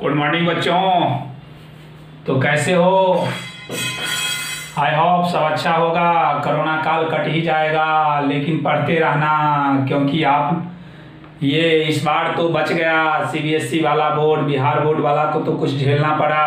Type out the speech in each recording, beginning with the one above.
Good morning बच्चों। तो कैसे हो? आई होप सब अच्छा होगा। कोरोना काल कट ही जाएगा, लेकिन पढ़ते रहना, क्योंकि आप ये इस बार तो बच गया। सीबीएसई वाला बोर्ड, बिहार बोर्ड वाला को तो कुछ झेलना पड़ा।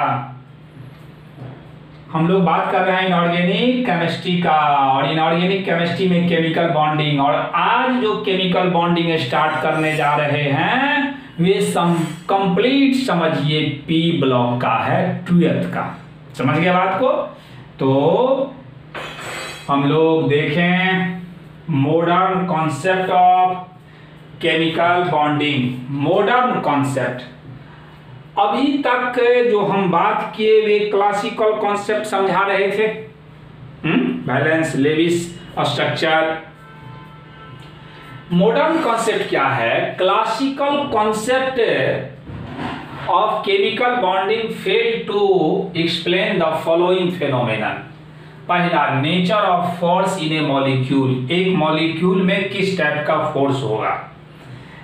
हम लोग बात कर रहे हैं इनऑर्गेनिक केमिस्ट्री का, और इनऑर्गेनिक केमिस्ट्री में केमिकल बॉन्डिंग और आज जो केमिकल बॉन्डिंग स्टार्ट करने जा रहे हैं वे सम कंप्लीट समझिए पी ब्लॉक का है ट्वेल्थ का। समझ गया बात को? तो हम लोग देखें modern concept of chemical bonding modern concept अभी तक जो हम बात किए, वे क्लासिकल कॉन्सेप्ट समझा रहे थे। Valence Lewis structure modern concept क्या है? Classical concept of chemical bonding fail to explain the following phenomena पहला nature of force in a molecule एक मॉलिक्यूल में किस टाइप का फोर्स होगा?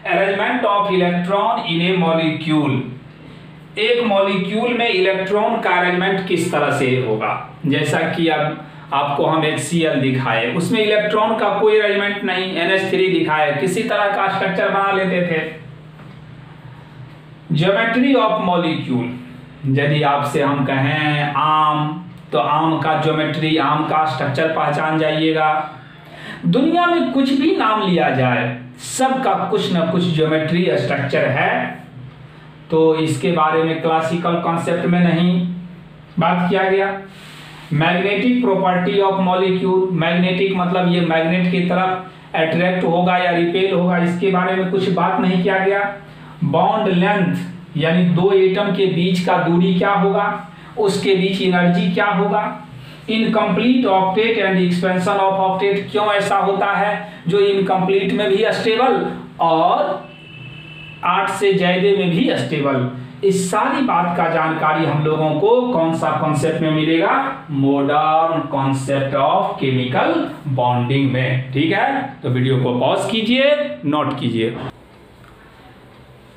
Arrangement of electron in a molecule एक molecule में इलेक्ट्रॉन का अरेंजमेंट किस तरह से होगा? जैसा कि अब आपको हम सी दिखाए। उसमें इलेक्ट्रॉन का कोई अरेंजमेंट नहीं NH3 दिखाए। किसी तरह का स्ट्रक्चर बना लेते थे। ज्योमेट्री ऑफ़ मॉलिक्यूल यदि आपसे हम कहें आम तो आम का ज्योमेट्री आम का स्ट्रक्चर पहचान जाइएगा। दुनिया में कुछ भी नाम लिया जाए, सबका कुछ ना कुछ ज्योमेट्री स्ट्रक्चर है। तो इसके बारे में क्लासिकल कॉन्सेप्ट में नहीं बात किया गया। Magnetic property of molecule magnetic मतलब ये मैग्नेट की तरफ़ अट्रैक्ट होगा या रिपेल होगा, इसके बारे में कुछ बात नहीं किया गया। बॉन्ड लेंथ यानी दो एटम के बीच का दूरी क्या होगा? उसके बीच एनर्जी क्या होगा? Incomplete octet and expansion of octet क्यों ऐसा होता है? जो इनकम्प्लीट में भी स्टेबल और आठ से ज़्यादा में भी स्टेबल इस सारी बात का जानकारी हम लोगों को कौन सा कॉन्सेप्ट में मिलेगा? Modern concept of chemical bonding में। ठीक है? तो वीडियो को पॉज कीजिए नोट कीजिए।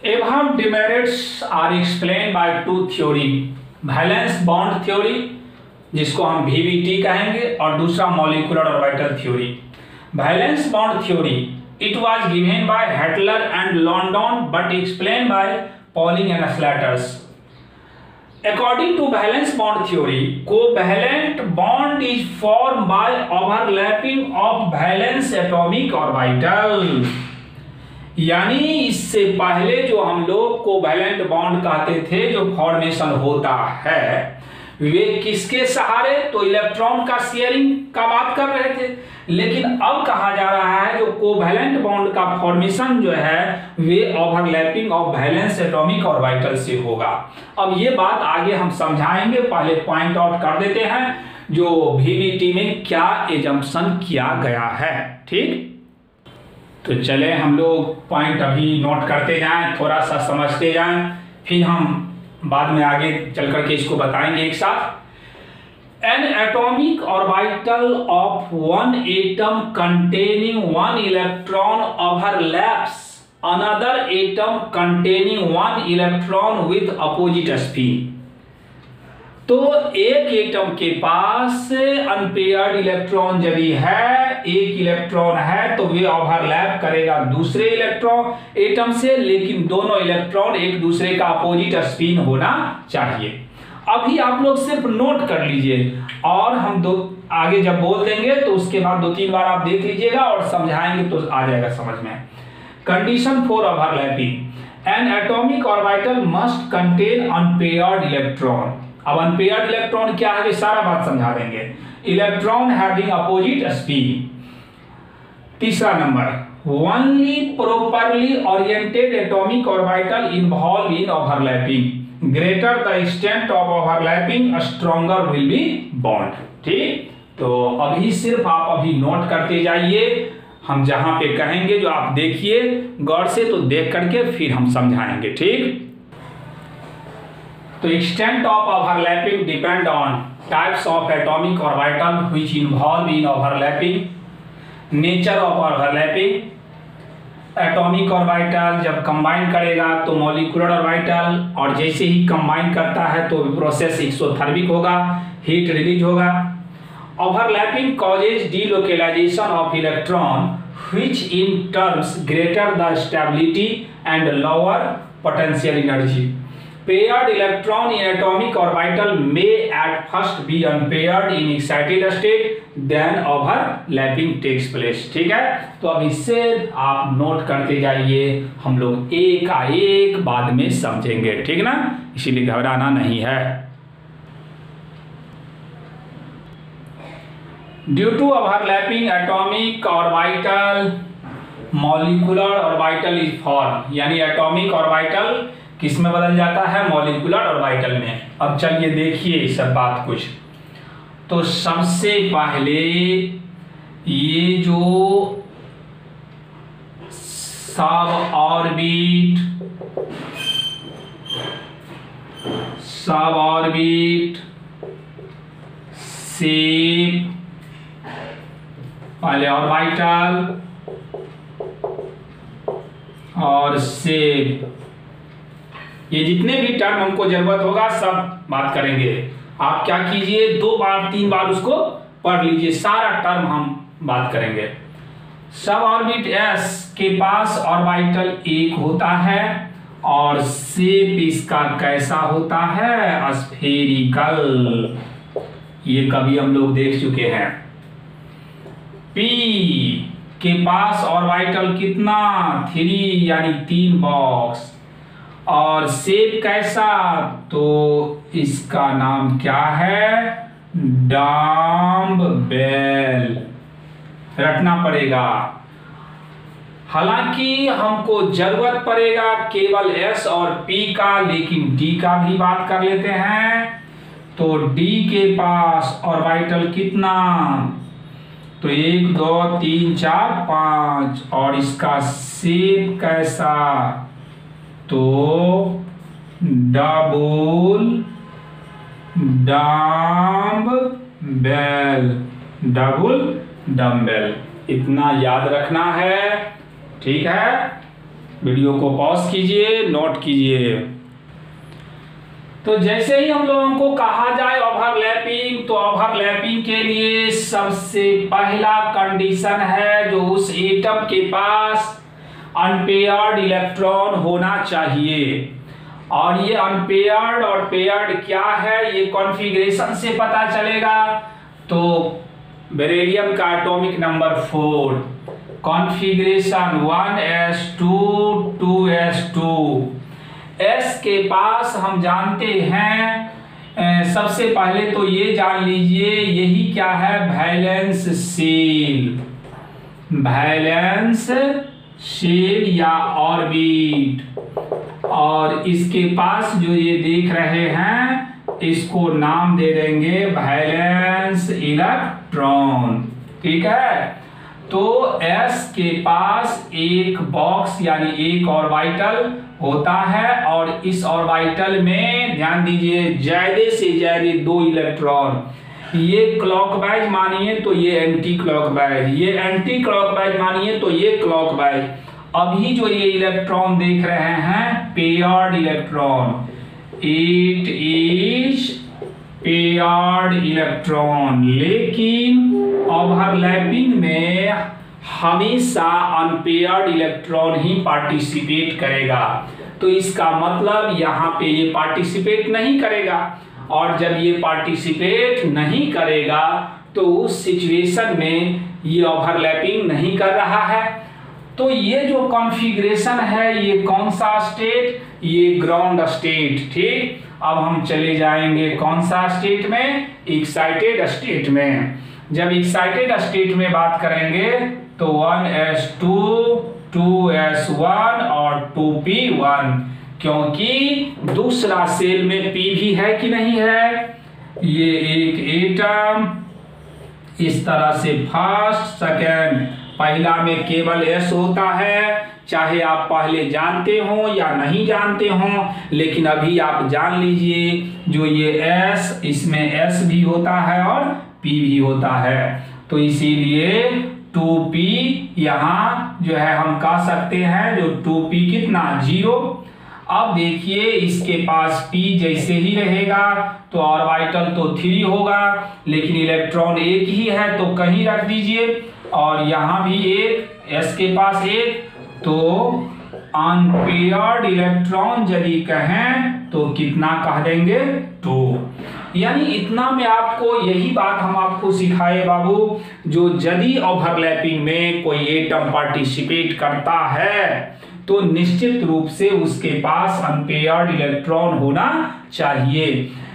एवहम demerits are explain by two theory valence bond theory जिसको हम वीवीटी कहेंगे, और दूसरा molecular orbital theory valence bond theory it was given by Heitler and London but explain by Pauling and Slater according to valence bond theory covalent bond is form by overlapping of valence atomic orbital यानी इससे पहले जो हम लोग को बैलेंट bond कहते थे, जो फॉर्मेशन होता है, वे किसके सहारे? तो इलेक्ट्रॉन का शेयरिंग का बात कर रहे थे। लेकिन अब कहा जा रहा है जो कोवैलेंट बॉन्ड का फॉर्मेशन जो है, वे overlapping of valence atomic orbital से होगा। अब ये बात आगे हम समझाएँगे, पहले पॉइंट आउट कर देते हैं, जो वीवीटी में क्या एजम्पन किया गया है, ठीक? तो चले हम लोग पॉइंट अभी नोट करते जाएँ, थोड़ा सा समझते जाएँ, फिर हम बाद में आगे चल करके इसको बताएँगे एक साथ। An atomic orbital of one atom containing one electron overlaps another atom containing one electron with opposite spin तो एक एटम के पास अनपेयर्ड इलेक्ट्रॉन यदि है, एक इलेक्ट्रॉन है तो वे ओवरलैप करेगा दूसरे इलेक्ट्रॉन एटम से, लेकिन दोनों इलेक्ट्रॉन एक दूसरे का अपोजिट स्पिन होना चाहिए। अभी आप लोग सिर्फ़ नोट कर लीजिए और हम दो, आगे जब बोल देंगे तो उसके बाद दो तीन बार आप देख लीजिएगा और समझाएँगे तो आ जाएगा समझ में। Condition for overlapping an atomic orbital must contain unpaired electron अब अनपेयर्ड इलेक्ट्रॉन क्या है? सारा बात समझा देंगे। इलेक्ट्रॉन हैविंग अपोजिट स्पीड तीसरा number only properly oriented atomic orbital involve in overlapping greater the strength of overlapping stronger will be bond ठीक? तो अभी सिर्फ़ आप अभी नोट करते जाइए। हम जहाँ पे कहेंगे, जो आप देखिए, गौर से तो देख करके फिर हम समझाएँगे, ठीक? तो strength of overlapping depend on types of atomic orbital which involve in overlapping nature of overlapping atomic orbital जब कंबाइन करेगा तो मॉलिकुलर ऑर्बिटल और जैसे ही कंबाइन करता है तो प्रोसेस एक्सोथर्मिक होगा हीट रिलीज़ होगा। Overlapping causes delocalisation of electron which in turns greater the stability and lower potential energy paired electron in atomic orbital may at first be unpaired in excited state, then overlapping takes place, ठीक है? तो अब इससे आप note करते जाइए, हम लोग एक का एक बाद में समझेंगे, ठीक ना? इसीलिए घबराना नहीं है। Due to overlapping atomic orbital molecular orbital is form यानी एटॉमिक ऑर्बिटल किसमें बदल जाता है मॉलिकुलर और वाइटल में। अब चलिए देखिए सब बात कुछ। तो सबसे पहले ये जो सब ऑर्बिट सब ऑर्बिट सेप, पहले ऑर्बिटल और सेप। ये जितने भी टर्म हमको ज़रूरत होगा, सब बात करेंगे। आप क्या कीजिए, दो बार, तीन बार उसको पढ़ लीजिए, सारा टर्म हम बात करेंगे। सब ऑर्बिट एस के पास ऑर्बिटल एक होता है और सेप इसका कैसा होता है? स्फेरिकल। ये कभी हम लोग देख चुके हैं। पी के पास ऑर्बिटल कितना? थ्री, यानी तीन बॉक्स और सेब कैसा? तो इसका नाम क्या है? Dumbbell. रखना पड़ेगा। हालाँकि हमको ज़रूरत पड़ेगा केवल एस और पी का, लेकिन डी का भी बात कर लेते हैं। तो डी के पास ऑर्बिटल कितना? तो एक, दो, तीन, चार, पाँच। और इसका सेब कैसा? तो double dumbbell. Double dumbbell इतना याद रखना है। ठीक है? वीडियो को पॉज कीजिए, नोट कीजिए। तो जैसे ही हम लोगों को कहा जाए ओवरलैपिंग तो ओवरलैपिंग के लिए सबसे पहला कंडीशन है जो उस एटम के पास अनपेयर्ड इलेक्ट्रॉन होना चाहिए। और ये अनपेयर्ड और पेयर्ड क्या है, ये कॉन्फ़िगरेशन से पता चलेगा। तो बेरेलियम का atomic number four configuration one S two two S two two S पास हम जानते हैं सबसे पहले तो ये जान लीजिए, यही क्या है? वैलेंस सेल वैलेंस शेल या ऑर्बिट। और इसके पास जो ये देख रहे हैं, इसको नाम दे देंगे वैलेंस इलेक्ट्रॉन। ठीक है? तो S के पास एक बॉक्स यानी एक ऑर्बिटल होता है और इस ऑर्बिटल में, ध्यान दीजिए ज़्यादा से ज़्यादा दो इलेक्ट्रॉन ये क्लॉकवाइज मानिए तो ये एंटी क्लॉकवाइज ये एंटी क्लॉकवाइज मानिए तो ये क्लॉकवाइज अभी जो ये इलेक्ट्रॉन देख रहे हैं paired electron it is paired electron लेकिन ओवरलैपिंग में हमेशा अनपेयर्ड इलेक्ट्रॉन ही पार्टिसिपेट करेगा। तो इसका मतलब यहाँ पे ये पार्टिसिपेट नहीं करेगा। और जब ये पार्टिसिपेट नहीं करेगा तो उस सिचुएशन में ये ओवरलैपिंग नहीं कर रहा है। तो ये जो कॉन्फ़िगरेशन है, ये कौन सा स्टेट ये ग्राउंड स्टेट ठीक? अब हम चले जाएँगे कौन सा स्टेट में? एक्साइटेड स्टेट में। जब एक्साइटेड स्टेट में बात करेंगे तो one S two two S one और टू पी वन क्योंकि दूसरा सेल में पी भी है कि नहीं है? ये एक एटम इस तरह से फ़र्स्ट सेकेंड पहला में केवल एस होता है, चाहे आप पहले जानते हो या नहीं जानते हो, लेकिन अभी आप जान लीजिए, जो ये एस इसमें एस भी होता है और पी भी होता है। तो इसीलिए टू पी यहाँ जो है हम कह सकते हैं, जो टू पी कितना? ज़ीरो अब देखिए, इसके पास p जैसे ही रहेगा तो ऑर्बिटल तो थ्री होगा, लेकिन इलेक्ट्रॉन एक ही है तो कहीं रख दीजिए। और यहाँ भी एक, s के पास एक तो अनपेयर्ड इलेक्ट्रॉन यदि कहें तो कितना कह देंगे? टू यानी इतना में आपको यही बात हम आपको सिखाए बाबू, जो यदि ओवरलैपिंग में कोई एटम पार्टिसिपेट करता है तो निश्चित रूप से उसके पास अनपेयर्ड इलेक्ट्रॉन होना चाहिए।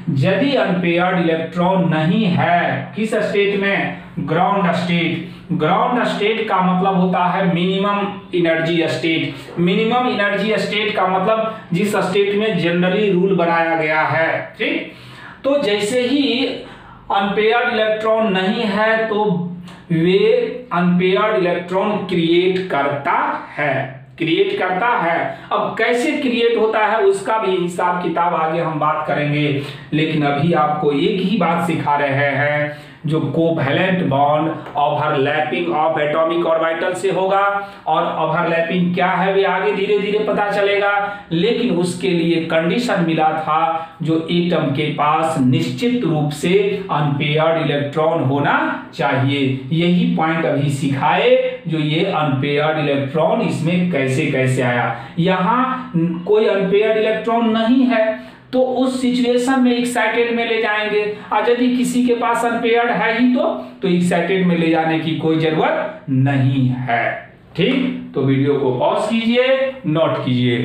यदि अनपेयर्ड इलेक्ट्रॉन नहीं है, किस स्टेट में? ग्राउंड स्टेट ग्राउंड स्टेट का मतलब होता है minimum energy state minimum energy state का मतलब जिस स्टेट में जनरली रूल बनाया गया है। ठीक? तो जैसे ही अनपेयर्ड इलेक्ट्रॉन नहीं है तो वे अनपेयर्ड इलेक्ट्रॉन क्रिएट करता है। क्रिएट करता है। अब कैसे क्रिएट होता है, उसका भी हिसाब किताब आगे हम बात करेंगे। लेकिन अभी आपको एक ही बात सिखा रहे हैं। जो covalent bond overlapping of atomic orbital से होगा। और ओवरलैपिंग क्या है, वे आगे धीरे धीरे पता चलेगा। लेकिन उसके लिए कंडीशन मिला था जो एटम के पास निश्चित रूप से अनपेयर्ड इलेक्ट्रॉन होना चाहिए। यही पॉइंट अभी सिखाए जो ये अनपेयर्ड इलेक्ट्रॉन इसमें कैसे कैसे आया। यहाँ कोई अनपेयर्ड इलेक्ट्रॉन नहीं है। तो उस सिचुएशन में एक्साइटेड में ले जाएँगे। और यदि किसी के पास अनपेयर्ड है ही तो तो एक्साइटेड में ले जाने की कोई ज़रूरत नहीं है। ठीक? तो वीडियो को पॉज कीजिए नोट कीजिए।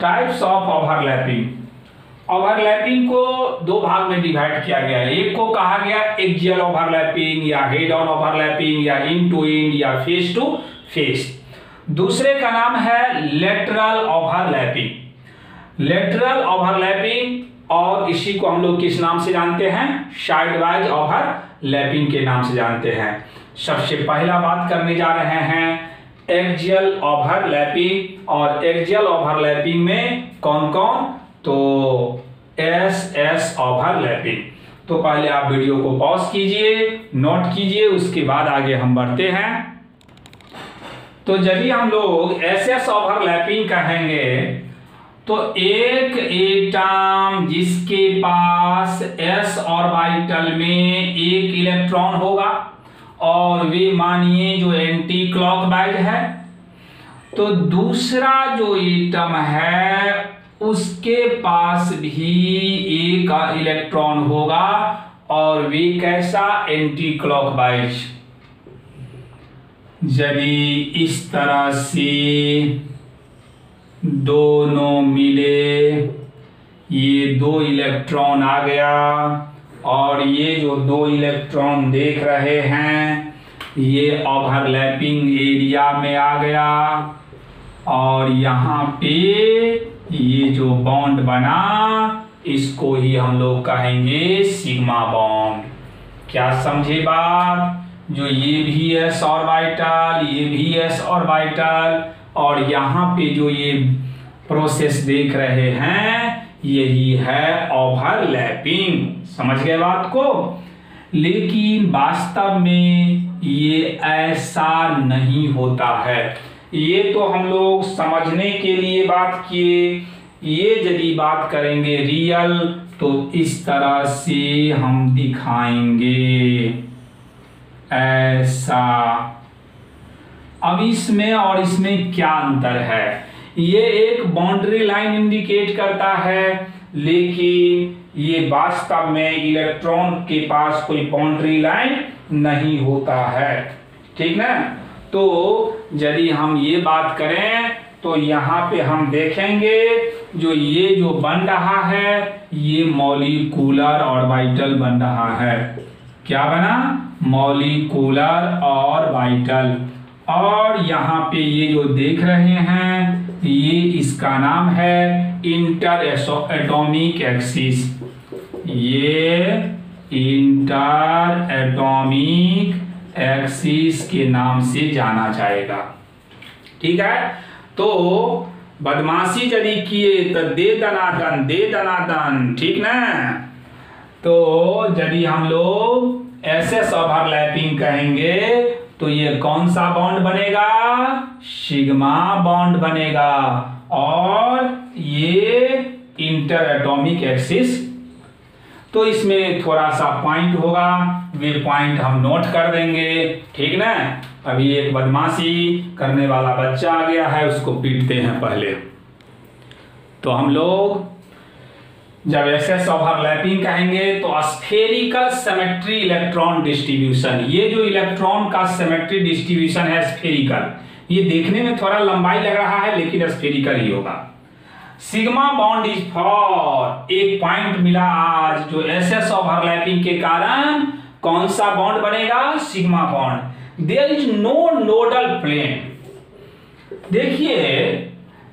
टाइप्स ऑफ़ ओवरलैपिंग ओवरलैपिंग को दो भाग में डिवाइड किया गया है। एक को कहा गया एक्जियल ओवरलैपिंग या हेड ऑन ओवरलैपिंग या इन टू इन या फेस टू फेस दूसरे का नाम है लेटरल ओवरलैपिंग। लेटरल ओवरलैपिंग, और इसी को हम लोग किस नाम से जानते हैं? साइड वाइज ओवरलैपिंग के नाम से जानते हैं। सबसे पहला बात करने जा रहे हैं एक्जियल ओवरलैपिंग। और एक्जियल ओवरलैपिंग में कौन कौन? तो एस एस ओवरलैपिंग। तो पहले आप वीडियो को पॉज कीजिए, नोट कीजिए, उसके बाद आगे हम बढ़ते हैं। तो यदि हम लोग एस एस ओवरलैपिंग कहेंगे तो एक एटम जिसके पास एस ऑर्बिटल में एक इलेक्ट्रॉन होगा, और वे मानिए जो एंटी क्लॉकवाइज है तो दूसरा जो एटम है, उसके पास भी एक इलेक्ट्रॉन होगा, और वे कैसा? एंटी क्लॉकवाइज यदि इस तरह से दोनों मिले, ये दो इलेक्ट्रॉन आ गया और ये जो दो इलेक्ट्रॉन देख रहे हैं, ये ओवरलैपिंग एरिया में आ गया और यहाँ पे ये जो बॉन्ड बना, इसको ही हम लोग कहेंगे सिग्मा बॉन्ड क्या समझे बात? जो ये भी एस ऑर्बिटल ये भी एस ऑर्बिटल और यहाँ पे जो ये प्रोसेस देख रहे हैं, यही है ओवरलैपिंग समझ गए बात को? लेकिन वास्तव में ये ऐसा नहीं होता है। ये तो हम लोग समझने के लिए बात किए। ये यदि बात करेंगे रियल तो इस तरह से हम दिखाएँगे। ऐसा। अब इसमें और इसमें क्या अंतर है? ये एक बाउंड्री लाइन इंडिकेट करता है, लेकिन ये वास्तव में इलेक्ट्रॉन के पास कोई बाउंड्री लाइन नहीं होता है। ठीक ना? तो यदि हम ये बात करें तो यहाँ पे हम देखेंगे, जो ये जो बन रहा है, ये मॉलिकुलर ऑर्बिटल बन रहा है। क्या बना? मॉलिकुलर और वाइटल। और यहाँ पे ये जो देख रहे हैं, ये इसका नाम है इंटर एटॉमिक एक्सिस। ये इंटर एटॉमिक एक्सिस के नाम से जाना जाएगा। ठीक है? तो बदमाशी यदि किए तो दे दनादन दे दनादन। ठीक ना? तो यदि हम लोग एस ओवरलैपिंग कहेंगे तो ये कौन सा बॉन्ड बनेगा? सिग्मा बॉन्ड बनेगा। और ये इंटर एटॉमिक एक्सिस तो इसमें थोड़ा सा पॉइंट होगा वे पॉइंट हम नोट कर देंगे। ठीक ना? अभी एक बदमाशी करने वाला बच्चा आ गया है, उसको पीटते हैं पहले। तो हम लोग जब एस ओवरलैपिंग कहेंगे तो स्फेरिकल सेमेट्री इलेक्ट्रॉन डिस्ट्रीब्यूशन ये जो इलेक्ट्रॉन का सेमेट्री डिस्ट्रीब्यूशन है स्फेरिकल ये देखने में थोड़ा लंबाई लग रहा है, लेकिन स्फेरिकल ही होगा। सिग्मा बॉन्ड इज़ फॉर एक पॉइंट मिला आज। जो एस एस ओवरलैपिंग के कारण कौन सा बॉन्ड बनेगा? Sigma bond there is no nodal plane देखिए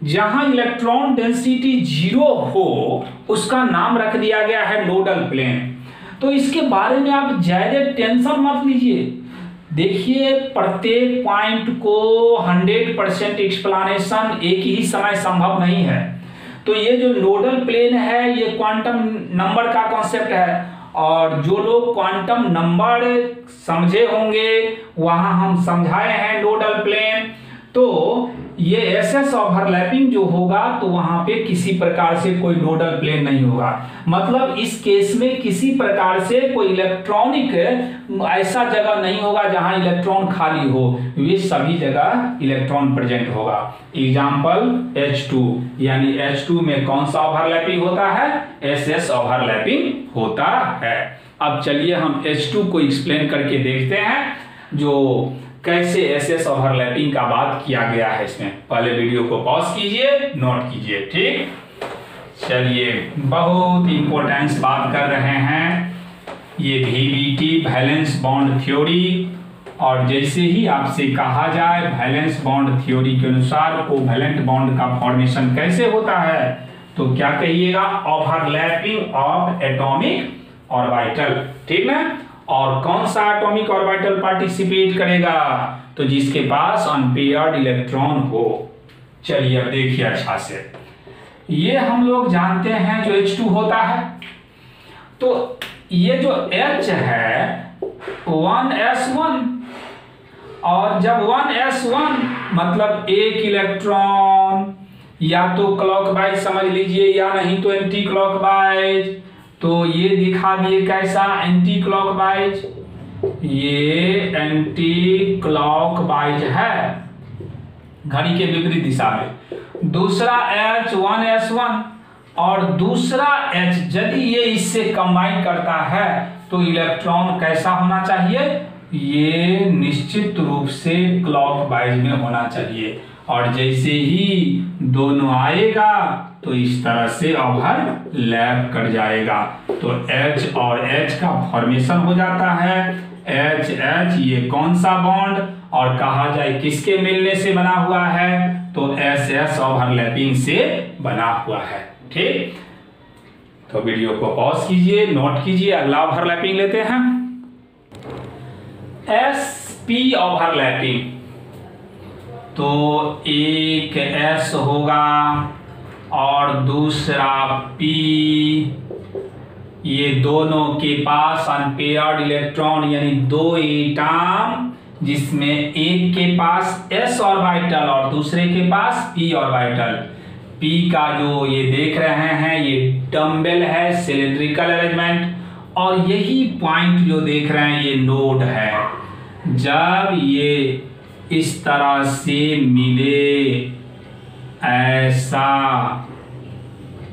जहाँ इलेक्ट्रॉन डेंसिटी ज़ीरो हो, उसका नाम रख दिया गया है नोडल प्लेन। तो इसके बारे में आप ज़्यादा टेंशन मत लीजिए। देखिए, प्रत्येक पॉइंट को 100 परसेंट एक्सप्लानेशन एक ही समय संभव नहीं है। तो ये जो नोडल प्लेन है, ये क्वांटम नंबर का कॉन्सेप्ट है। और जो लोग क्वांटम नंबर समझे होंगे, वहाँ हम समझाए हैं नोडल प्लेन। तो ये एस एस ओवरलैपिंग जो होगा तो वहाँ पे किसी प्रकार से कोई नोडल प्लेन नहीं होगा। मतलब इस केस में किसी प्रकार से कोई इलेक्ट्रॉनिक ऐसा जगह नहीं होगा जहाँ इलेक्ट्रॉन खाली हो। वे सभी जगह इलेक्ट्रॉन प्रेजेंट होगा। एग्ज़ाम्पल H2 यानी H2 में कौन सा ओवरलैपिंग होता है? एस एस ओवरलैपिंग होता है। अब चलिए हम H2 को एक्सप्लेन करके देखते हैं, जो कैसे एस ओवरलैपिंग का बात किया गया है इसमें? पहले वीडियो को पॉज कीजिए नोट कीजिए, ठीक? चलिए, बहुत इंपॉर्टेंस बात कर रहे हैं। ये वीवीटी वैलेंस बॉन्ड थ्योरी और जैसे ही आपसे कहा जाए वैलेंस बॉन्ड थ्योरी के अनुसार कोवैलेंट बॉन्ड का फॉर्मेशन कैसे होता है तो क्या कहिएगा? ओवरलैपिंग ऑफ़ एटॉमिक ऑर्बिटल ठीक ना? और कौन सा एटॉमिक ऑर्बिटल पार्टिसिपेट करेगा? तो जिसके पास अनपेयर्ड इलेक्ट्रॉन हो। चलिए अब देखिए अच्छा से। ये हम लोग जानते हैं जो H2 होता है। तो ये जो H है 1s1 और जब 1s1 मतलब एक इलेक्ट्रॉन या तो क्लॉकवाइज समझ लीजिए या नहीं तो एंटी क्लॉकवाइज तो ये दिखा दिए कैसा? एंटी क्लॉकवाइज ये एंटी क्लॉकवाइज है। घड़ी के विपरीत दिशा में। दूसरा एच वन एस वन और दूसरा एच यदि ये इससे कंबाइन करता है तो इलेक्ट्रॉन कैसा होना चाहिए? ये निश्चित रूप से क्लॉकवाइज में होना चाहिए। और जैसे ही दोनों आएगा तो इस तरह से ओवर लैप कर जाएगा। तो एच और एच का फॉर्मेशन हो जाता है। एच एच ये कौन सा बॉन्ड और कहा जाए किसके मिलने से बना हुआ है? तो एस एस ओवरलैपिंग से बना हुआ है। ठीक? तो वीडियो को पॉज कीजिए नोट कीजिए, अगला ओवरलैपिंग लेते हैं। एस पी ओवरलैपिंग तो एक एस होगा। और दूसरा पी ये दोनों के पास अनपेयर्ड इलेक्ट्रॉन यानी दो एटम जिसमें एक के पास s ऑर्बिटल और दूसरे के पास p ऑर्बिटल p का जो ये देख रहे हैं, ये डम्बेल है सिलेंड्रिकल अरेंजमेंट और यही पॉइंट जो देख रहे हैं, ये नोड है। जब ये इस तरह से मिले ऐसा।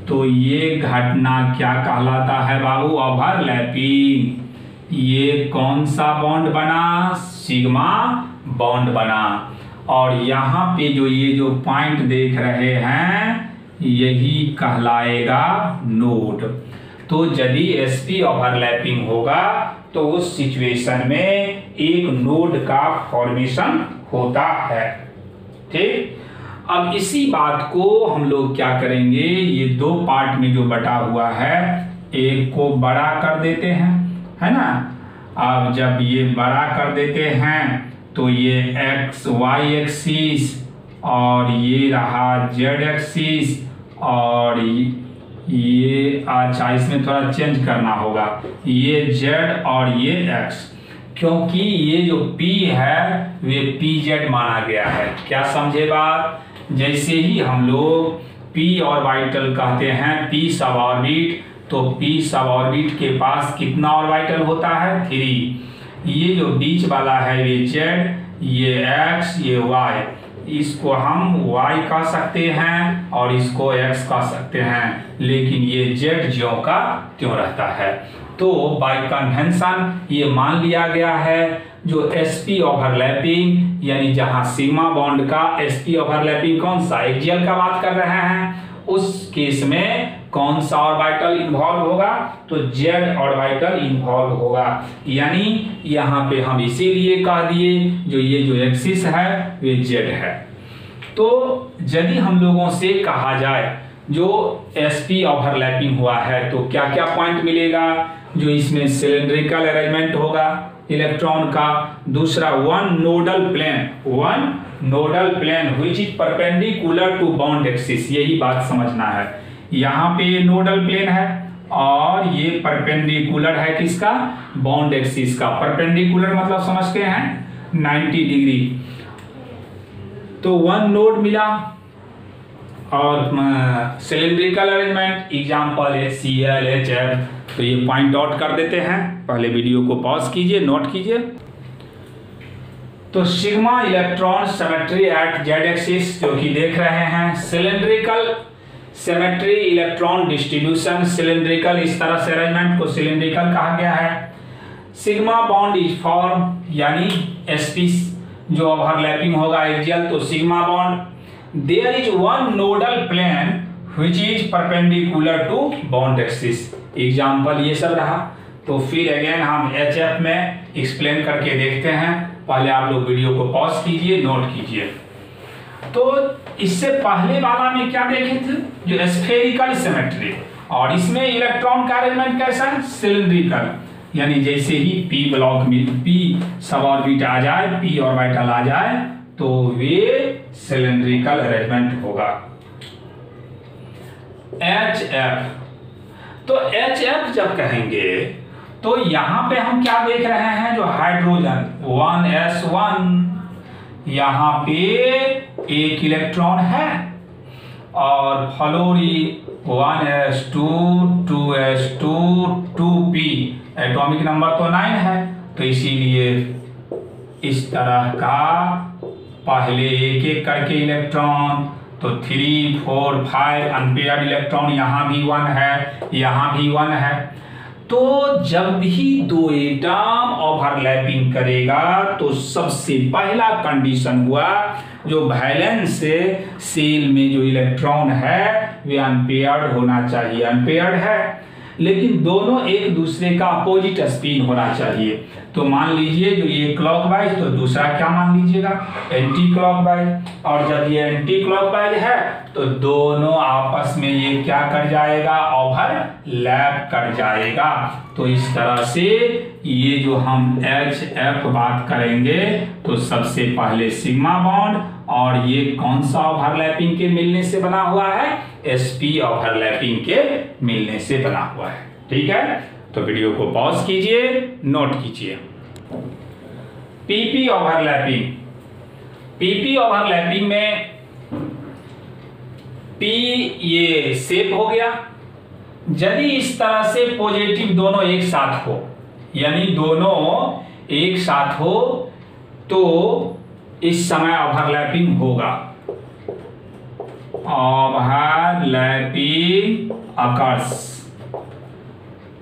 तो ये घटना क्या कहलाता है बाबू? ओवरलैपिंग ये कौन सा बॉन्ड बना? सिग्मा बॉन्ड बना। और यहाँ पे जो ये जो पॉइंट देख रहे हैं, यही कहलाएगा नोड। तो यदि एसपी ओवरलैपिंग होगा तो उस सिचुएशन में एक नोड का फॉर्मेशन होता है। ठीक? अब इसी बात को हम लोग क्या करेंगे? ये दो पार्ट में जो बटा हुआ है, एक को बड़ा कर देते हैं, है ना? अब जब ये बड़ा कर देते हैं तो ये एक्स वाई एक्सिस और ये रहा जेड एक्सिस और ये अच्छा इसमें थोड़ा चेंज करना होगा। ये जेड और ये एक्स क्योंकि ये जो पी है, वे पी जेड माना गया है। क्या समझे बात? जैसे ही हम लोग और ऑर्बिटल कहते हैं, P सब ऑर्बिट तो P सब ऑर्बिट के पास कितना ऑर्बिटल होता है? थ्री ये जो बीच वाला है, ये जेड ये एक्स ये वाई इसको हम y कह सकते हैं और इसको x कह सकते हैं। लेकिन ये z ज्यो का त्यों रहता है। तो बाई कन्वेंशन ये मान लिया गया है जो sp ओवरलैपिंग यानी जहाँ सिग्मा बॉन्ड का sp ओवरलैपिंग कौन सा एक्जियल का बात कर रहे हैं, उस केस में कौन सा ऑर्बिटल इन्वॉल्व होगा? तो जेड ऑर्बिटल इन्वॉल्व होगा। यानी यहाँ पे हम इसीलिए कह दिए, जो ये जो एक्सिस है, वे जेड है। तो यदि हम लोगों से कहा जाए, जो एस पी ओवरलैपिंग हुआ है तो क्या क्या पॉइंट मिलेगा? जो इसमें सिलेंड्रिकल अरेंजमेंट होगा इलेक्ट्रॉन का दूसरा one nodal plane one nodal plane which is perpendicular to bond axis यही बात समझना है। यहाँ पे ये नोडल प्लेन है और ये परपेंडिकुलर है किसका? बाउंड एक्सिस का। परपेंडिकुलर मतलब समझते हैं 90 डिग्री तो वन नोड मिला और सिलेंड्रिकल अरेंजमेंट एग्ज़ाम्पल है सी एल एच एफ़ तो ये पॉइंट आउट कर देते हैं। पहले वीडियो को पॉज कीजिए नोट कीजिए। तो sigma electron symmetry at Z axis जो कि देख रहे हैं cylindrical symmetry electron distribution cylindrical इस तरह से अरेंजमेंट को सिलेंड्रिकल कहा गया है। सिग्मा बॉन्ड इज़ फॉर्म यानी एसपी जो ओवरलैपिंग होगा एक्जियल तो sigma bond there is one nodal plane which is perpendicular to bond axis example ये सब रहा। तो फिर अगेन हम एच एफ़ में एक्सप्लेन करके देखते हैं। पहले आप लोग वीडियो को पॉज कीजिए नोट कीजिए। तो इससे पहले वाला में क्या देखे थे? जो स्फेरिकल सिमेट्री और इसमें इलेक्ट्रॉन का अरेंजमेंट कैसा है? सिलिंड्रिकल यानी जैसे ही पी ब्लॉक में पी सब ऑर्बिट आ जाए पी ऑर्बिटल आ जाए तो वे सिलिंड्रिकल अरेंजमेंट होगा। एच एफ़ तो एच एफ़ जब कहेंगे तो यहाँ पे हम क्या देख रहे हैं जो हाइड्रोजन वन एस वन यहाँ पे एक इलेक्ट्रॉन है और fluorine one S two two S two two P atomic number तो नाइन है तो इसीलिए इस तरह का पहले एक एक करके इलेक्ट्रॉन तो three four five unpaired electron यहाँ भी वन है, यहाँ भी वन है। तो जब भी दो एटम ओवरलैपिंग करेगा तो सबसे पहला कंडीशन हुआ, जो वैलेंस सेल में जो इलेक्ट्रॉन है, वे अनपेयर्ड होना चाहिए। अनपेयर्ड है, लेकिन दोनों एक दूसरे का अपोजिट स्पिन होना चाहिए। तो मान लीजिए जो ये क्लॉकवाइज तो दूसरा क्या मान लीजिएगा? एंटी क्लॉकवाइज और जब ये एंटी क्लॉकवाइज है तो दोनों आपस में ये क्या कर जाएगा? ओवर लैप कर जाएगा। तो इस तरह से ये जो हम एच एफ़ बात करेंगे तो सबसे पहले सिग्मा बॉन्ड और ये कौन सा ओवरलैपिंग के मिलने से बना हुआ है? एसपी ओवरलैपिंग के मिलने से बना हुआ है। ठीक है? तो वीडियो को पॉज कीजिए नोट कीजिए। पीपी ओवरलैपिंग पीपी ओवरलैपिंग में पी ये सेप हो गया। यदि इस तरह से पॉजिटिव दोनों एक साथ हो, यानी दोनों एक साथ हो तो इस समय ओवरलैपिंग होगा। ओवरलैपिंग अकर्स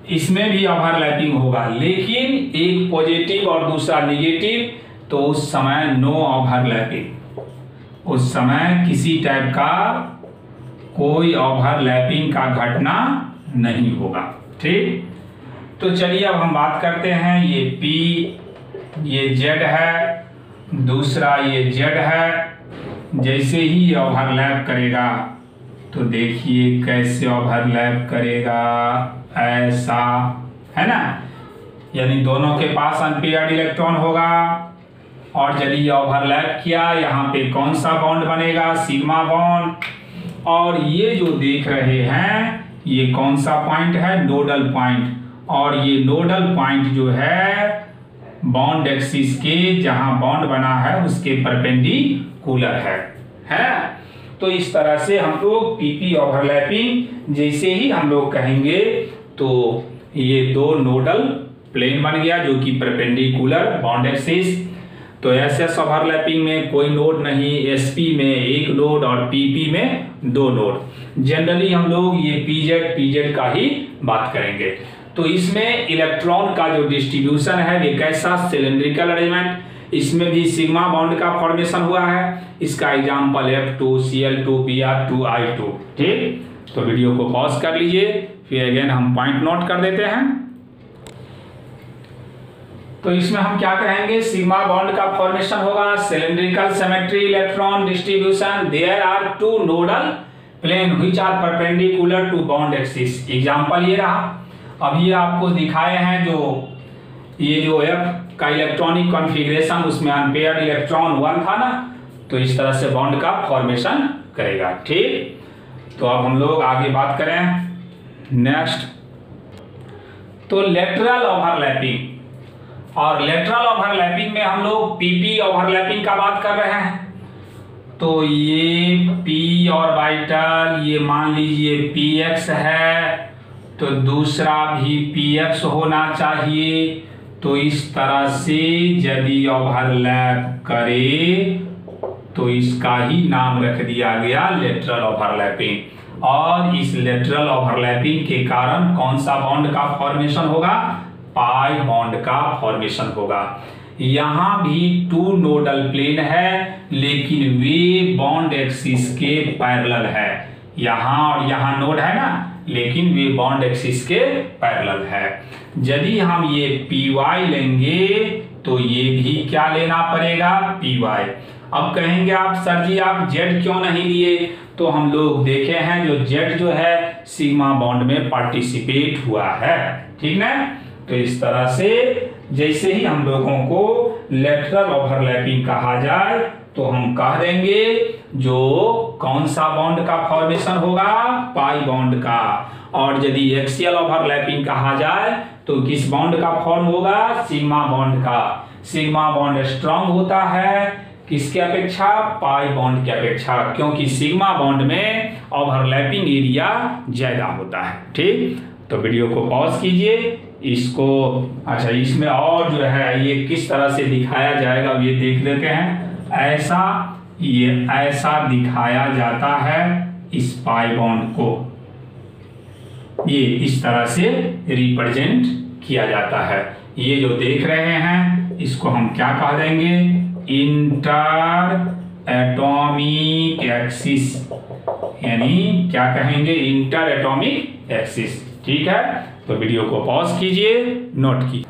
इसमें भी ओवरलैपिंग होगा। लेकिन एक पॉजिटिव और दूसरा निगेटिव तो उस समय नो ओवरलैपिंग उस समय किसी टाइप का कोई ओवरलैपिंग का घटना नहीं होगा। ठीक? तो चलिए अब हम बात करते हैं। ये P, ये Z है। दूसरा ये Z है। जैसे ही ओवरलैप करेगा तो देखिए कैसे ओवरलैप करेगा। ऐसा, है ना? यानी दोनों के पास अनपेयर्ड इलेक्ट्रॉन होगा। और यदि ओवरलैप किया, यहाँ पे कौन सा बॉन्ड बनेगा? सिग्मा बॉन्ड और ये जो देख रहे हैं, ये कौन सा पॉइंट है? नोडल पॉइंट और ये नोडल पॉइंट जो है बॉन्ड एक्सिस के, जहाँ बॉन्ड बना है, उसके परपेंडिकुलर है। है तो इस तरह से हम लोग पीपी ओवरलैपिंग जैसे ही हम लोग कहेंगे तो ये दो नोडल प्लेन बन गया जो कि परपेंडिकुलर बॉन्ड एक्सिस तो एस ओवरलैपिंग में कोई नोड नहीं एसपी में एक नोड और पीपी में दो नोड जनरली हम लोग ये पीजेड पीजेड का ही बात करेंगे। तो इसमें इलेक्ट्रॉन का जो डिस्ट्रीब्यूशन है वे कैसा सिलेंड्रिकल अरेंजमेंट इसमें भी सिग्मा बॉन्ड का फॉर्मेशन हुआ है। इसका example F two C L two B R two I two ठीक? तो वीडियो को पॉज कर लीजिए, फिर अगेन हम पॉइंट नोट कर देते हैं। तो इसमें हम क्या कहेंगे? सिग्मा बॉन्ड का फॉर्मेशन होगा। Cylindrical symmetry electron distribution there are two nodal plane which are perpendicular to bond axis example ये रहा। अब ये आपको दिखाए हैं जो, ये जो एफ़ का इलेक्ट्रॉनिक कॉन्फ़िगरेशन उसमें अनपेयर इलेक्ट्रॉन वन था ना तो इस तरह से बॉन्ड का फॉर्मेशन करेगा, ठीक? तो अब हम लोग आगे बात करें। नेक्स्ट तो लेटरल ओवरलैपिंग और लेटरल ओवरलैपिंग में हम लोग पीपी ओवरलैपिंग का बात कर रहे हैं। तो ये पी और बाइटल ये मान लीजिए पी एक्स है तो दूसरा भी पी एक्स होना चाहिए। तो इस तरह से यदि ओवरलैप करे तो इसका ही नाम रख दिया गया लेटरल ओवरलैपिंग और इस लेटरल ओवरलैपिंग के कारण कौन सा बॉन्ड का फॉर्मेशन होगा? पाई बॉन्ड का फॉर्मेशन होगा। यहाँ भी टू नोडल प्लेन है, लेकिन वे बॉन्ड एक्सिस के पैरेलल है। यहाँ और यहाँ नोड है ना? लेकिन वे बॉन्ड एक्सिस के पैरेलल है। यदि हम ये पी वाई लेंगे तो ये भी क्या लेना पड़ेगा? P y. अब कहेंगे आप, सर जी, आप जेड क्यों नहीं लिए? तो हम लोग देखे हैं, जो जेड जो है सिग्मा बॉन्ड में पार्टिसिपेट हुआ है। ठीक ना? तो इस तरह से, जैसे ही हम लोगों को लेटरल ओवरलैपिंग कहा जाए तो हम कह देंगे जो कौन सा बॉन्ड का फॉर्मेशन होगा? पाई बॉन्ड का। और यदि एक्सियल ओवरलैपिंग कहा जाए तो किस बॉन्ड का फॉर्म होगा? सिग्मा बॉन्ड का। सिग्मा बॉन्ड स्ट्रांग होता है। किसके अपेक्षा? पाई बॉन्ड की अपेक्षा। क्योंकि सिग्मा बॉन्ड में ओवरलैपिंग एरिया ज़्यादा होता है। ठीक? तो वीडियो को पॉज कीजिए। इसको अच्छा इसमें और जो है, ये किस तरह से दिखाया जाएगा ये देख लेते हैं। ऐसा ये, ऐसा दिखाया जाता है इस पाई बॉन्ड को। ये इस तरह से रिप्रेजेंट किया जाता है। ये जो देख रहे हैं, इसको हम क्या कह देंगे? Interatomic axis. यानी क्या कहेंगे? Interatomic axis. ठीक है? तो वीडियो को पॉज कीजिए, नोट की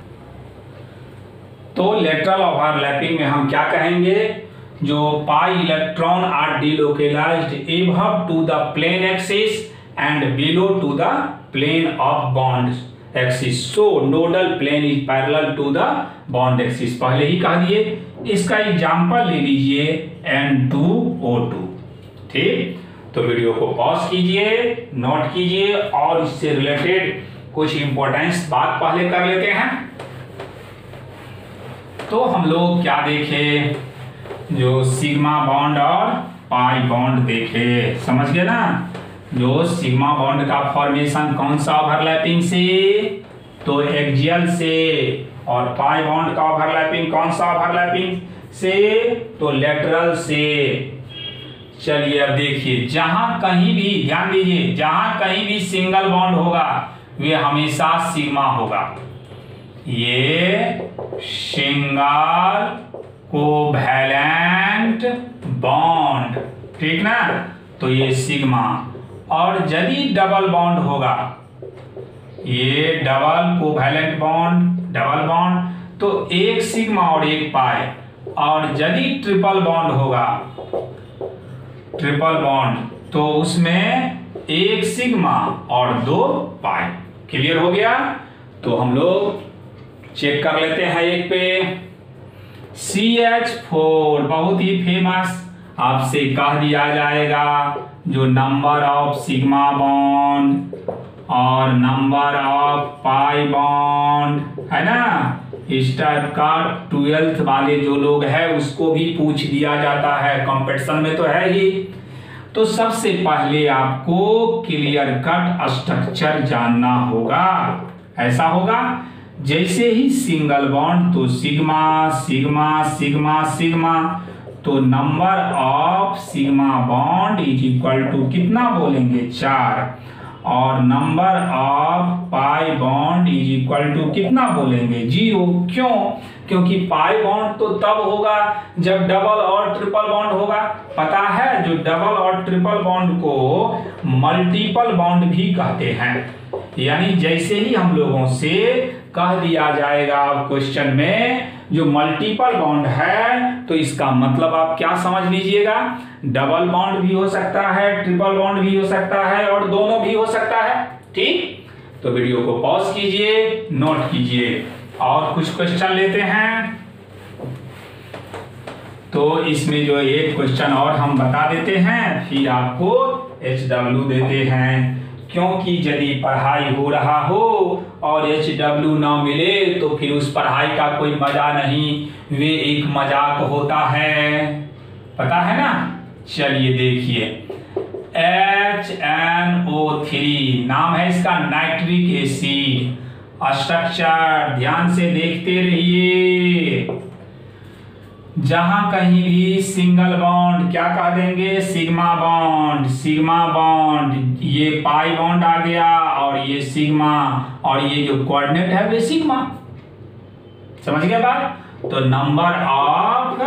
तो लेटरल ओवरलैपिंग में हम क्या कहेंगे? जो pi electron are delocalized above to the plane axis and below to the plane of bond axis so nodal plane is parallel to the bond axis पहले ही कह दिए। इसका एग्जांपल ले लीजिए N2O2 ठीक? तो वीडियो को पॉज कीजिए नोट कीजिए और इससे रिलेटेड कुछ इंपॉर्टेंस बात पहले कर लेते हैं। तो हम लोग क्या देखे? जो सिग्मा बॉन्ड और पाई बॉन्ड देखे। समझ गए ना? जो सिग्मा बॉन्ड का फॉर्मेशन कौन सा ओवरलैपिंग से? तो एक्जियल से। और पाई बॉन्ड का ओवरलैपिंग कौन सा ओवरलैपिंग से? तो लेटरल से। चलिए अब देखिए, जहाँ कहीं भी, ध्यान दीजिए, जहाँ कहीं भी सिंगल बॉन्ड होगा, वे हमेशा सिग्मा होगा। ये सिंगल कोवैलेंट बॉन्ड ठीक ना? तो ये सिग्मा और यदि डबल बॉन्ड होगा, ये double covalent bond double bond तो एक सिग्मा और एक पाए और यदि ट्रिपल बॉन्ड होगा ट्रिपल बॉन्ड तो उसमें एक सिग्मा और दो पाई क्लियर हो गया? तो हम लोग चेक कर लेते हैं एक पे। सी एच फोर बहुत ही फ़ेमस आपसे कह दिया जाएगा, जो नंबर ऑफ़ सिग्मा बॉन्ड और नंबर ऑफ़ पाई बॉन्ड है ना? इस टाइप का ट्वेल्थ वाले जो लोग हैं, उसको भी पूछ दिया जाता है। कंपटीशन में तो है ही। तो सबसे पहले आपको क्लियर कट स्ट्रक्चर जानना होगा। ऐसा होगा? जैसे ही सिंगल बॉन्ड तो सिग्मा सिग्मा सिग्मा सिग्मा तो number of sigma bond is equal to कितना बोलेंगे? चार। और number of pi bond is equal to कितना बोलेंगे? ज़ीरो। क्यों? क्योंकि पाई बॉन्ड तो तब होगा जब डबल और ट्रिपल बॉन्ड होगा। पता है जो डबल और ट्रिपल बॉन्ड को मल्टीपल बॉन्ड भी कहते हैं। यानी जैसे ही हम लोगों से कह दिया जाएगा अब क्वेश्चन में, जो मल्टीपल बॉन्ड है तो इसका मतलब आप क्या समझ लीजिएगा? डबल बॉन्ड भी हो सकता है ट्रिपल बॉन्ड भी हो सकता है, और दोनों भी हो सकता है, ठीक? तो वीडियो को पॉज कीजिए नोट कीजिए। और कुछ क्वेश्चन लेते हैं। तो इसमें जो एक क्वेश्चन और हम बता देते हैं, फिर आपको एच डब्ल्यू देते हैं। क्योंकि यदि पढ़ाई हो रहा हो और एच डब्ल्यू न मिले तो फिर उस पढ़ाई का कोई मज़ा नहीं। वे एक मज़ाक होता है। पता है ना? चलिए देखिए। एच एन ओ थ्री नाम है इसका नाइट्रिक एसिड स्ट्रक्चर ध्यान से देखते रहिए। जहाँ कहीं भी सिंगल बॉन्ड क्या कह देंगे? सिग्मा बॉन्ड सिग्मा बॉन्ड ये पाई बॉन्ड आ गया और ये सिग्मा और ये जो कोऑर्डिनेट है वे सिग्मा समझ गए बात? तो नंबर ऑफ़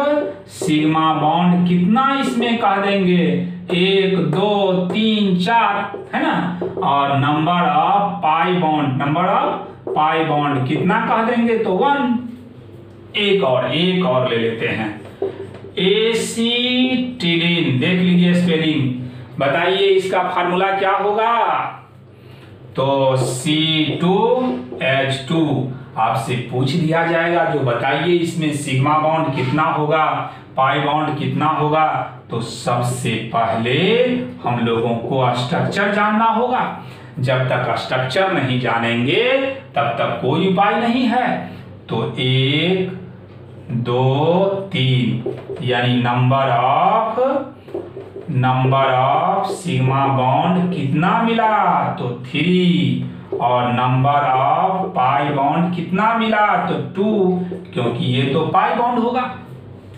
सिग्मा बॉन्ड कितना इसमें कह देंगे? एक, दो, तीन, चार, है ना? और number of pi bond number of pi bond कितना कह देंगे? तो वन एक और एक और ले लेते हैं। एसीटिलीन देख लीजिए स्पेलिंग बताइए इसका फार्मूला क्या होगा? तो टू आपसे पूछ दिया जाएगा, जो बताइए इसमें सिग्मा बॉन्ड कितना होगा पाई बॉन्ड कितना होगा तो सबसे पहले हम लोगों को स्ट्रक्चर जानना होगा। जब तक स्ट्रक्चर नहीं जानेंगे, तब तक कोई उपाय नहीं है। तो एक, दो, तीन, यानी number of number of sigma bond कितना मिला? तो थ्री और नंबर ऑफ़ पाई बॉन्ड कितना मिला? तो टू क्योंकि ये तो पाई बॉन्ड होगा।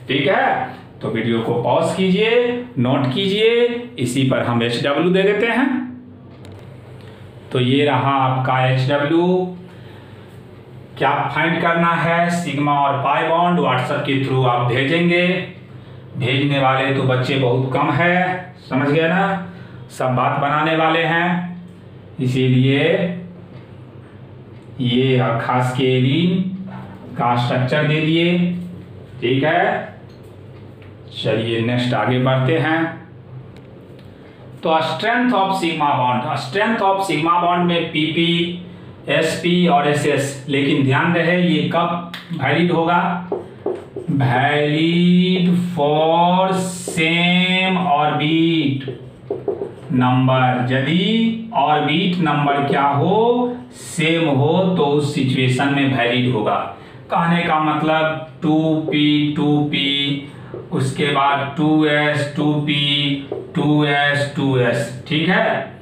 ठीक है? तो वीडियो को पॉज कीजिए नोट कीजिए, इसी पर हम एच डब्ल्यू दे देते हैं। तो ये रहा आपका एच डब्ल्यू क्या फाइंड करना है? सिग्मा और पाई बॉन्ड व्हाट्सएप के थ्रू आप भेजेंगे। भेजने वाले तो बच्चे बहुत कम है, समझ गए ना? सब बात बनाने वाले हैं। इसीलिए ये खास के का स्ट्रक्चर दे दिए। ठीक है? चलिए नेक्स्ट आगे बढ़ते हैं। तो strength of sigma bond strength of sigma bond में पीपी एस पी और एस एस लेकिन ध्यान रहे, ये कब वैलिड होगा? Valid for same orbit number यदि ऑर्बिट नंबर क्या हो सेम हो तो उस सिचुएशन में वैलिड होगा। कहने का मतलब टू पी टू पी उसके बाद two s two p two s two s ठीक है?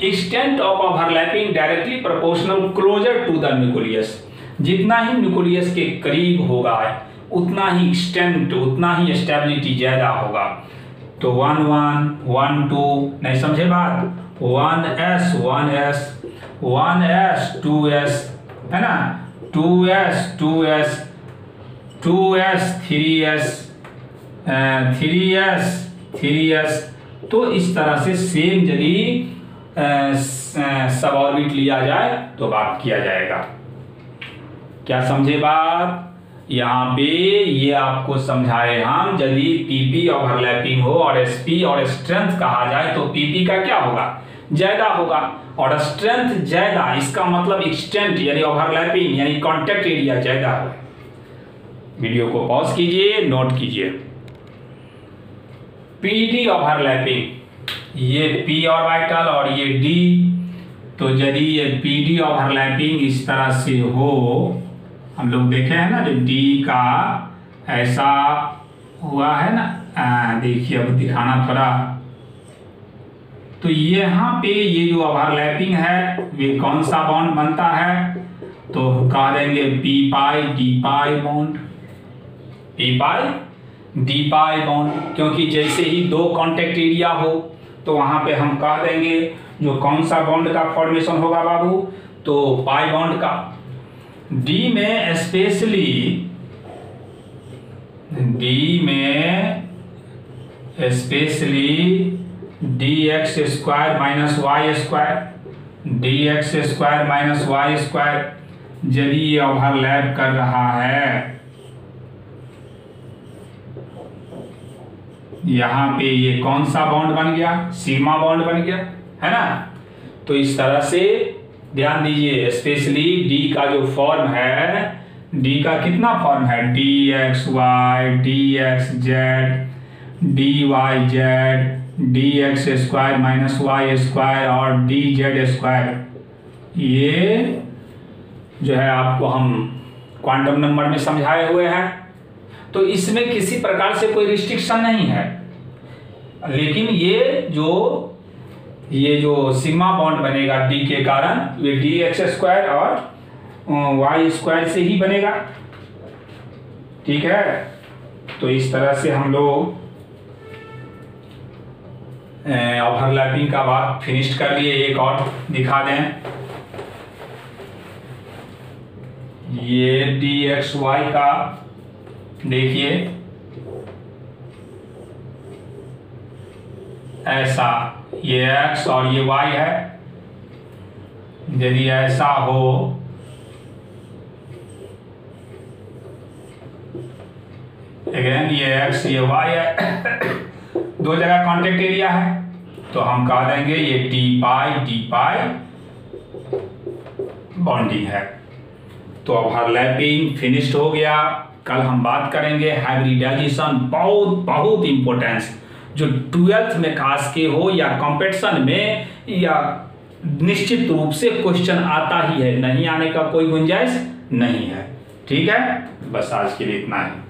Extent of overlapping directly proportional closer to the nucleus. जितना ही न्यूक्लियस के करीब होगा, उतना ही एक्सटेंट उतना ही स्टेबिलिटी ज़्यादा होगा। तो वन वन वन टू नहीं समझे बात? One s one s one s two s है ना? Two s two s two s three s three s three s तो इस तरह से सेम यदि सब ऑर्बिट लिया जाए तो बात किया जाएगा। क्या समझे बात? यहाँ पे ये आपको समझाए हम, यदि पीपी ओवरलैपिंग हो और एसपी और स्ट्रेंथ कहा जाए तो पीपी का क्या होगा? ज़्यादा होगा। और स्ट्रेंथ ज़्यादा, इसका मतलब एक्सटेंट यानी ओवरलैपिंग यानी कॉन्टेक्ट एरिया ज़्यादा हो। वीडियो को पॉज कीजिए नोट कीजिए। पीडी ओवरलैपिंग ये पी ऑर्बिटल और ये डी तो यदि ये पी डी ओवरलैपिंग इस तरह से हो, हम लोग देखे हैं ना जो डी का ऐसा हुआ है ना देखिए, अब दिखाना थोड़ा तो यहाँ पे ये जो ओवरलैपिंग है, वे कौन सा बॉन्ड बनता है? तो कह देंगे p pi d pi bond p pi d pi bond क्योंकि जैसे ही दो कॉन्टेक्ट एरिया हो तो वहाँ पे हम कह देंगे जो कौन सा बॉन्ड का फॉर्मेशन होगा बाबू? तो पाई बॉन्ड का। डी में स्पेशली डी में specially d x square minus y square d x square minus y square यदि ये ओवरलैप कर रहा है यहाँ पे ये कौन सा बॉन्ड बन गया? सीमा बॉन्ड बन गया, है ना? तो इस तरह से ध्यान दीजिए स्पेशली डी का जो फॉर्म है डी का कितना फॉर्म है? D x y d x z d y z d x square minus y square और डी जेड स्क्वायर ये जो है आपको हम क्वांटम नंबर में समझाए हुए हैं। तो इसमें किसी प्रकार से कोई रिस्ट्रिक्शन नहीं है। लेकिन ये जो ये जो सिग्मा बॉन्ड बनेगा डी के कारण, ये डी एक्स स्क्वायर और वाई स्क्वायर से ही बनेगा। ठीक है? तो इस तरह से हम लोग ओवरलैपिंग का बात फिनिश कर लिए। एक और दिखा दें। ये डी एक्स वाई का, देखिए। ऐसा, ये एक्स और ये वाई है। यदि ऐसा हो अगेन ये x, ये y है। दो जगह कॉन्टेक्ट एरिया है तो हम कह देंगे ये t pi d pi bonding है। तो अब हर लैपिंग फिनिश्ड हो गया। कल हम बात करेंगे हाइब्रिडाइजेशन बहुत बहुत इंपॉर्टेंस जो ट्वेल्थ में खास के हो या कंपटीशन में, या निश्चित रूप से क्वेश्चन आता ही है, नहीं आने का कोई गुंजाइश नहीं है। ठीक है? बस आज के लिए इतना है।